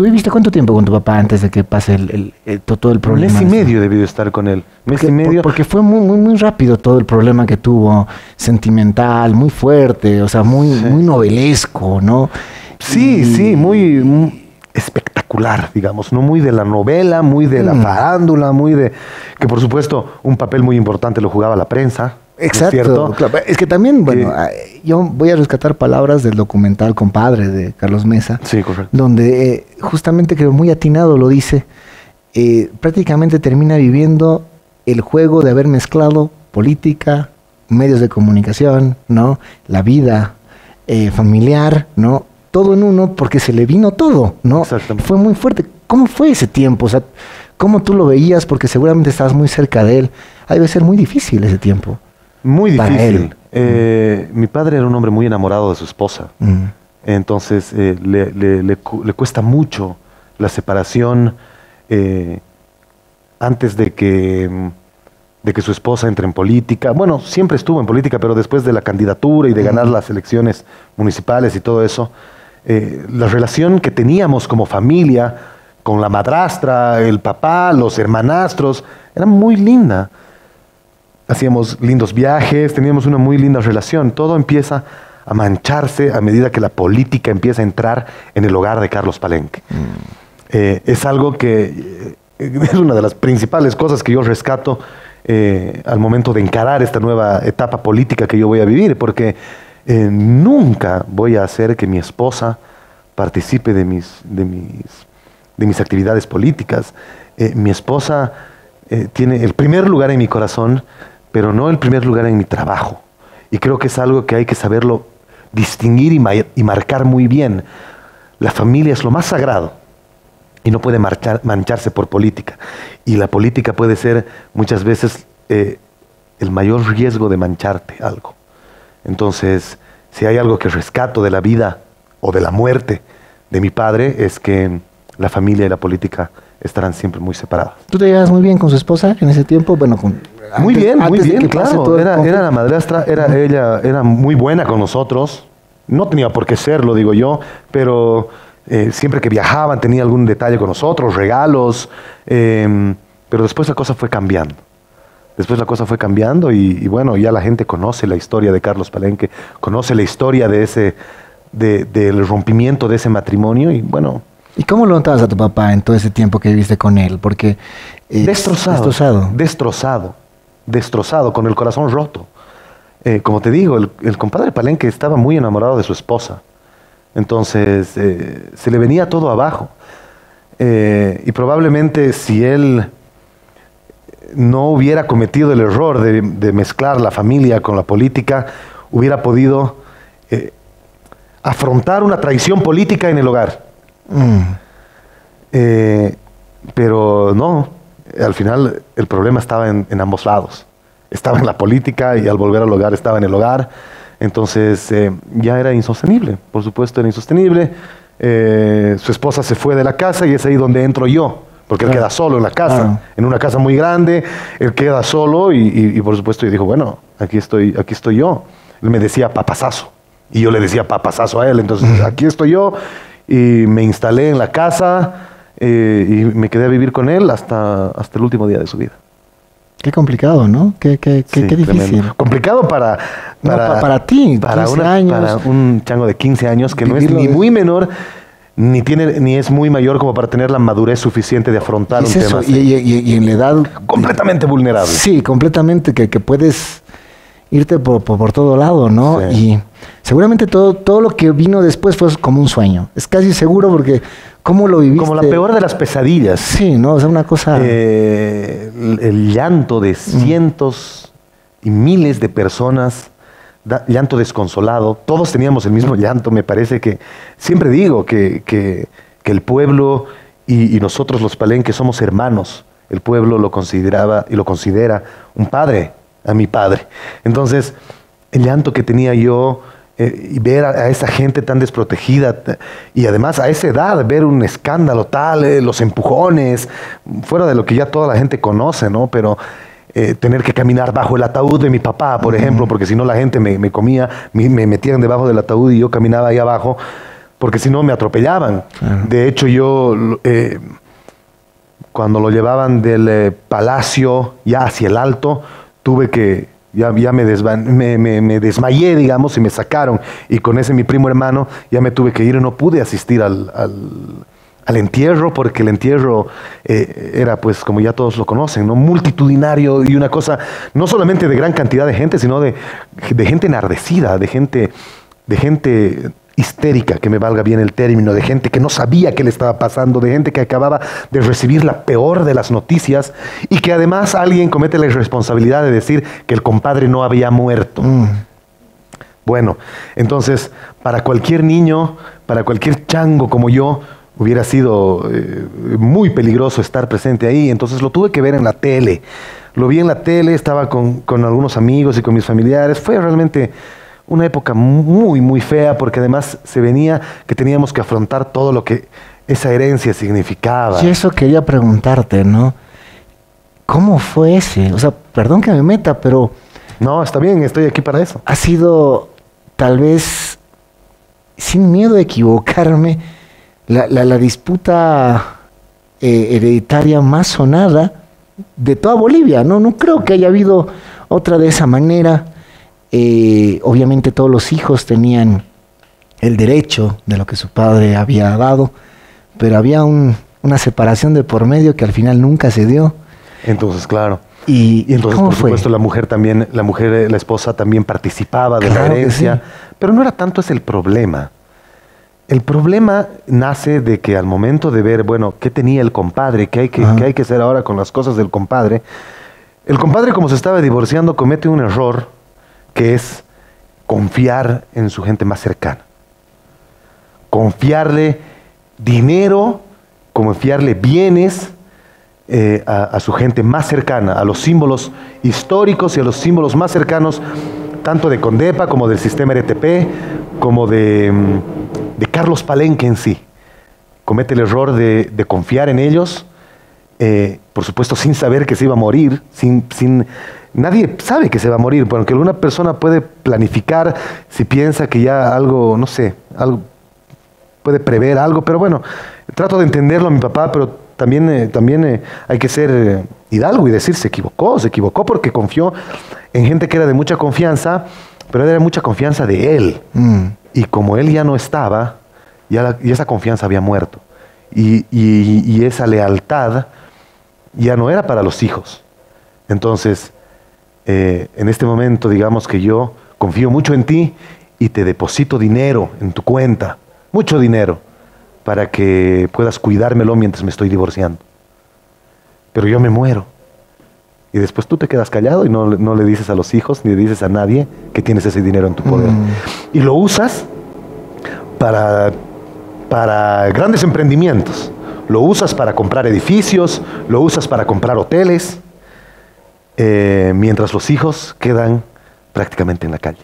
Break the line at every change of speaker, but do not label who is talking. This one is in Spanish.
¿Tú viviste cuánto tiempo con tu papá antes de que pase el, todo el problema?
Mes y medio debió estar con él. Mes y medio.
porque fue muy, muy, muy rápido todo el problema que tuvo, sentimental, muy fuerte, o sea, muy, muy novelesco, ¿no?
Sí, sí, muy, espectacular, digamos, no muy de la novela, muy de la mm. farándula, muy de que por supuesto un papel muy importante lo jugaba la prensa.
Exacto. Es, que también, bueno, ah, yo voy a rescatar palabras del documental Compadre de Carlos Mesa.
Sí, correcto.
Donde eh, justamente creo muy atinado lo dice, eh, prácticamente termina viviendo el juego de haber mezclado política, medios de comunicación, ¿no? La vida eh, familiar, ¿no? Todo en uno porque se le vino todo, ¿no?
Exactamente.
Fue muy fuerte. ¿Cómo fue ese tiempo? O sea, ¿cómo tú lo veías? Porque seguramente estabas muy cerca de él. Ahí debe ser muy difícil ese tiempo.
Muy difícil. Eh, mi padre era un hombre muy enamorado de su esposa. Mm. Entonces eh, le, cuesta mucho la separación eh, antes de que, de que su esposa entre en política. Bueno, siempre estuvo en política, pero después de la candidatura y de ganar mm. las elecciones municipales y todo eso, la relación que teníamos como familia con la madrastra, el papá, los hermanastros, era muy linda hacíamos lindos viajes, teníamos una muy linda relación. Todo empieza a mancharse a medida que la política empieza a entrar en el hogar de Carlos Palenque. Mm. Eh, es algo que eh, es una de las principales cosas que yo rescato eh, al momento de encarar esta nueva etapa política que yo voy a vivir, porque nunca voy a hacer que mi esposa participe de mis, de mis, de mis actividades políticas. mi esposa tiene el primer lugar en mi corazón pero no en primer lugar en mi trabajo. Y creo que es algo que hay que saberlo distinguir y, marcar muy bien. La familia es lo más sagrado y no puede mancharse por política. Y la política puede ser muchas veces eh, el mayor riesgo de mancharte algo. Entonces, si hay algo que rescato de la vida o de la muerte de mi padre, es que la familia y la política estarán siempre muy separadas.
¿Tú te llevas muy bien con su esposa en ese tiempo? Bueno, con,
muy bien, muy bien, claro. Era, era, la madrastra, era ella, era muy buena con nosotros. No tenía por qué serlo, digo yo, pero eh, siempre que viajaban tenía algún detalle con nosotros, regalos. Em, pero después la cosa fue cambiando. Después la cosa fue cambiando y, bueno, ya la gente conoce la historia de Carlos Palenque, conoce la historia de ese, del rompimiento de ese matrimonio y bueno,
¿Y cómo lo notabas a tu papá en todo ese tiempo que viviste con él? Porque
destrozado, destrozado, destrozado, destrozado, con el corazón roto. Eh, como te digo, el, compadre Palenque estaba muy enamorado de su esposa. Entonces eh, se le venía todo abajo. Eh, y probablemente si él no hubiera cometido el error de, mezclar la familia con la política, hubiera podido afrontar una traición política en el hogar. Mm. Pero no, al final el problema estaba en, ambos lados. Estaba en la política y al volver al hogar estaba en el hogar. Entonces eh, ya era insostenible, por supuesto era insostenible. Eh, su esposa se fue de la casa y es ahí donde entro yo, porque él queda solo en la casa, en una casa muy grande, él queda solo y, por supuesto yo dijo, bueno, aquí estoy, aquí estoy yo. Él me decía papasazo y yo le decía papasazo a él, entonces aquí estoy yo y me instalé en la casa eh, y me quedé a vivir con él hasta, hasta el último día de su vida.
Qué complicado, ¿no? Qué, qué, qué, difícil.
Complicado para,
para, para, ti,
para, años. para un chango de 15 años que no es ni muy menor ni tiene ni es muy mayor como para tener la madurez suficiente de afrontar un tema
y, y, en la edad
completamente vulnerable.
Sí, completamente que, que puedes irte por, por, todo lado, ¿no? Y seguramente todo, todo lo que vino después fue como un sueño. Es casi seguro porque ¿cómo lo viviste?
Como la peor de las pesadillas.
Sí, ¿no? O sea, una cosa...
Eh, el, llanto de mm. cientos y miles de personas, llanto desconsolado. Todos teníamos el mismo llanto. Me parece que, siempre digo que, que, el pueblo y, y nosotros los palenques somos hermanos. El pueblo lo consideraba y lo considera un padre a mi padre. Entonces, el llanto que tenía yo eh, y ver a, esa gente tan desprotegida y además a esa edad ver un escándalo tal, eh, los empujones, fuera de lo que ya toda la gente conoce, ¿no? Pero eh, tener que caminar bajo el ataúd de mi papá, por ejemplo, porque si no la gente me, comía, me, me, metían debajo del ataúd y yo caminaba ahí abajo. porque si no me atropellaban. De hecho, yo, cuando lo llevaban del eh, palacio ya hacia el alto, tuve que, ya, ya me, me, desmayé, digamos, y me sacaron. Y con ese mi primo hermano ya me tuve que ir y no pude asistir al, al, entierro, porque el entierro eh, era, pues, como ya todos lo conocen, ¿no? multitudinario y una cosa no solamente de gran cantidad de gente, sino de, de gente enardecida, de gente, de gente histérica, que me valga bien el término, de gente que no sabía qué le estaba pasando, de gente que acababa de recibir la peor de las noticias y que además alguien comete la irresponsabilidad de decir que el compadre no había muerto. Mm. Bueno, entonces, para cualquier niño, para cualquier chango como yo, hubiera sido eh, muy peligroso estar presente ahí, entonces lo tuve que ver en la tele. Lo vi en la tele, estaba con, con algunos amigos y con mis familiares, fue realmente una época muy, muy fea, porque además se venía que teníamos que afrontar todo lo que esa herencia significaba.
Y eso quería preguntarte, ¿no? ¿Cómo fue ese? O sea, perdón que me meta, pero...
No, está bien, estoy aquí para eso.
Ha sido, tal vez, sin miedo a equivocarme, la, disputa eh, hereditaria más sonada de toda Bolivia, ¿no? No creo que haya habido otra de esa manera. Eh, obviamente todos los hijos tenían el derecho de lo que su padre había dado, pero había una separación de por medio que al final nunca se dio.
Entonces, claro. Y, entonces, por supuesto, la mujer también, la mujer, la esposa también participaba de la herencia, pero no era tanto ese el problema. El problema nace de que al momento de ver, bueno, qué tenía el compadre, qué hay que, qué hay que hacer ahora con las cosas del compadre, el compadre, como se estaba divorciando, comete un error que es confiar en su gente más cercana. Confiarle dinero, confiarle bienes eh, a, su gente más cercana, a los símbolos históricos y a los símbolos más cercanos, tanto de Condepa como del sistema RTP, como de, mm, Carlos Palenque en sí. Comete el error de, confiar en ellos, eh, por supuesto sin saber que se iba a morir, sin, sin nadie sabe que se va a morir, porque alguna persona puede planificar si piensa que ya algo, no sé, algo puede prever algo, pero bueno, trato de entenderlo a mi papá, pero también, eh, también eh, hay que ser hidalgo y decir, se equivocó, se equivocó porque confió en gente que era de mucha confianza, pero era de mucha confianza de él. Mm. Y como él ya no estaba, ya, esa confianza había muerto. Y, y esa lealtad ya no era para los hijos. Entonces, eh, en este momento digamos que yo confío mucho en ti y te deposito dinero en tu cuenta, mucho dinero, para que puedas cuidármelo mientras me estoy divorciando. Pero yo me muero. Y después tú te quedas callado y no, le dices a los hijos ni le dices a nadie que tienes ese dinero en tu poder. Mm. Y lo usas para, para grandes emprendimientos. Lo usas para comprar edificios, lo usas para comprar hoteles, eh, mientras los hijos quedan prácticamente en la calle.